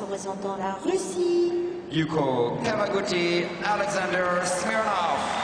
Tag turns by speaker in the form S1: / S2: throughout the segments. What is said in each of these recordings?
S1: représentant la Russie.
S2: Yuko Kamaguchi, Alexander Smirnov.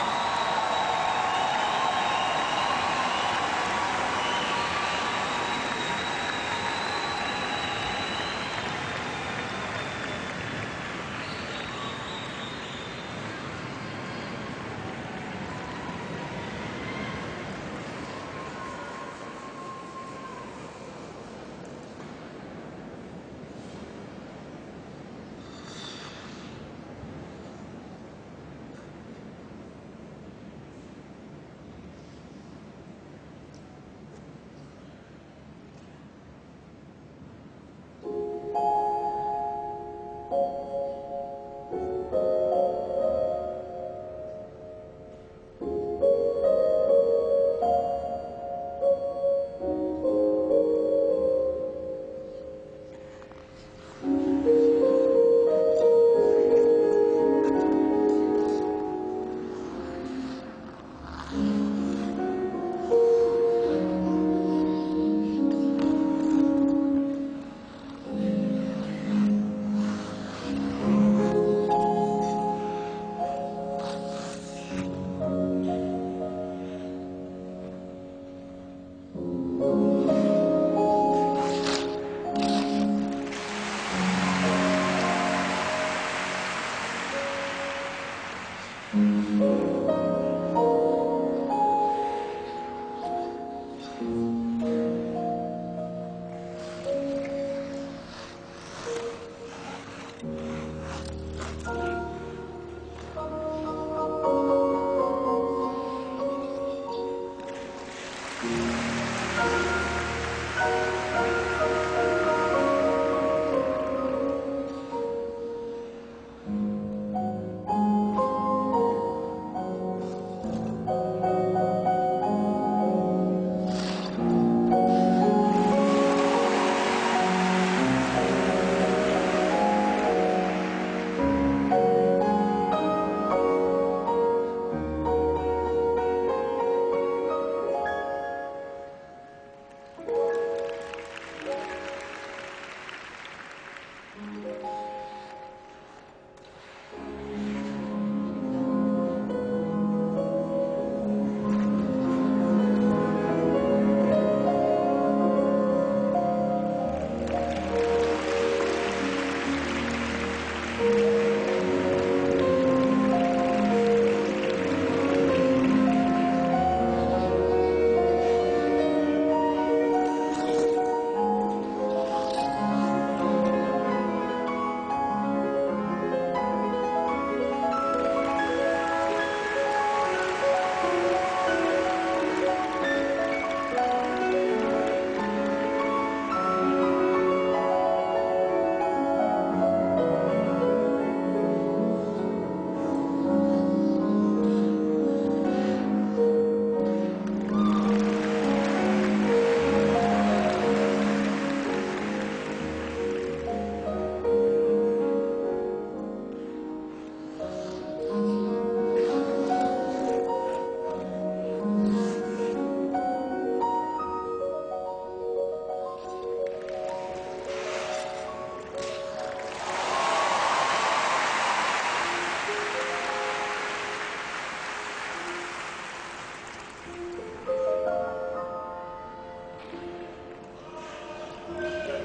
S1: Yeah.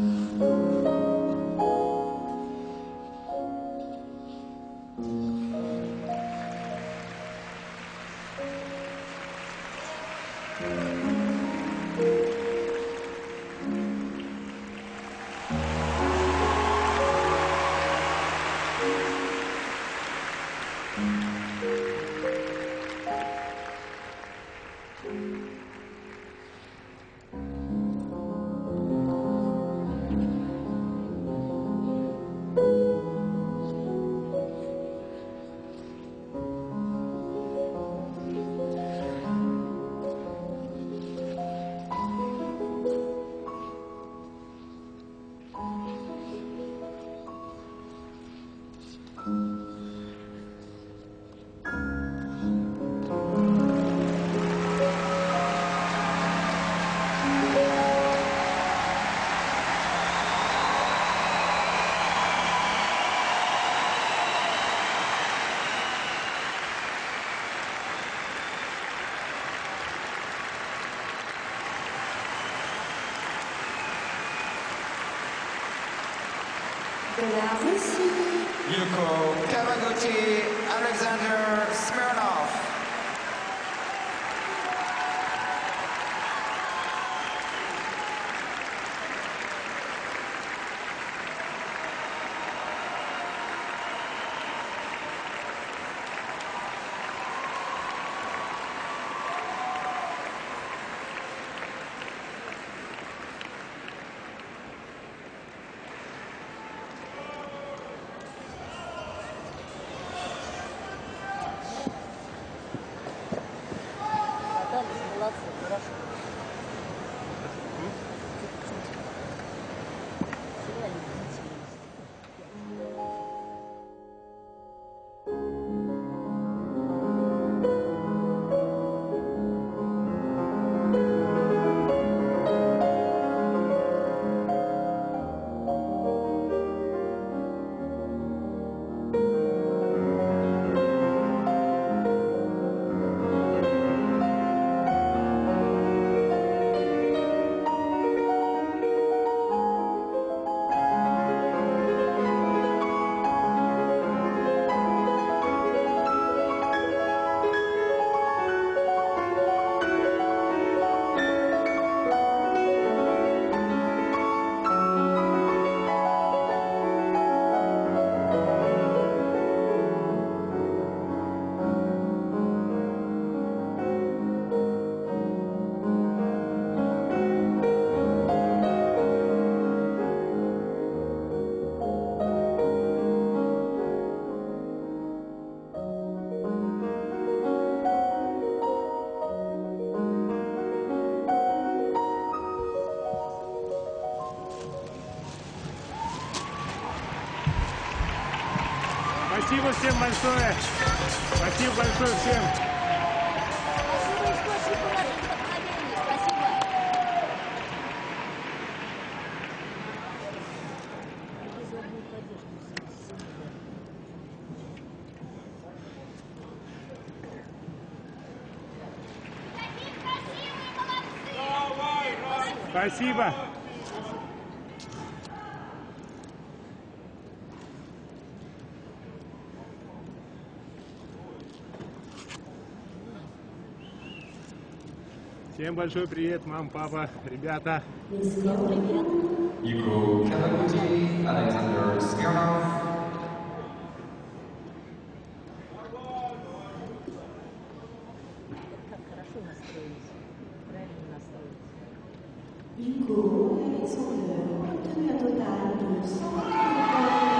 S1: Mm-hmm.
S2: Yuko Kawaguchi, Alexander
S3: всем большое. Спасибо большое всем.
S4: Спасибо,
S3: Всем большой привет, мам, папа, ребята.
S2: Yuko Kawaguchi, Alexander Smirnov.
S4: Как хорошо настроились. Правильно
S1: obtenu un total de 100